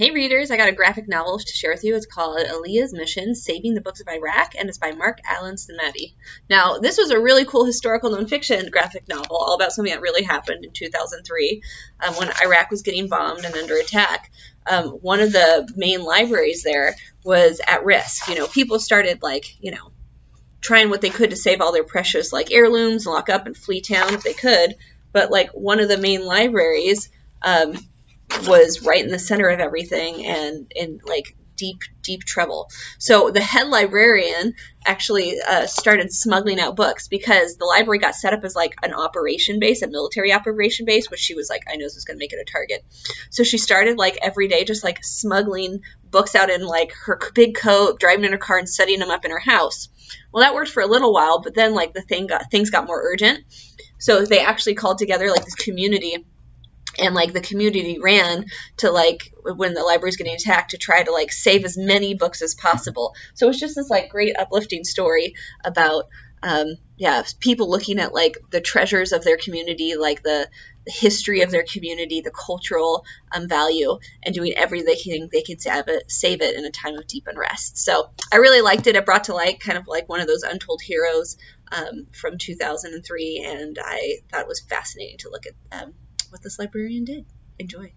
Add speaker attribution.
Speaker 1: Hey readers, I got a graphic novel to share with you. It's called Alia's Mission, Saving the Books of Iraq, and it's by Mark Alan Stamaty. Now, this was a really cool historical nonfiction graphic novel all about something that really happened in 2003 um, when Iraq was getting bombed and under attack. Um, one of the main libraries there was at risk. You know, people started like, you know, trying what they could to save all their precious like heirlooms and lock up and flee town if they could. But like one of the main libraries um, was right in the center of everything and in like deep, deep trouble. So the head librarian actually uh, started smuggling out books because the library got set up as like an operation base, a military operation base, which she was like, I know this is going to make it a target. So she started like every day just like smuggling books out in like her big coat, driving in her car and setting them up in her house. Well, that worked for a little while, but then like the thing got things got more urgent. So they actually called together like this community and like the community ran to like when the library's getting attacked to try to like save as many books as possible. So it's just this like great uplifting story about um, yeah people looking at like the treasures of their community like the, the history of their community the cultural um, value and doing everything they can save it, save it in a time of deep unrest. So i really liked it. It brought to light kind of like one of those untold heroes um, from 2003 and i thought it was fascinating to look at what this librarian did. Enjoy.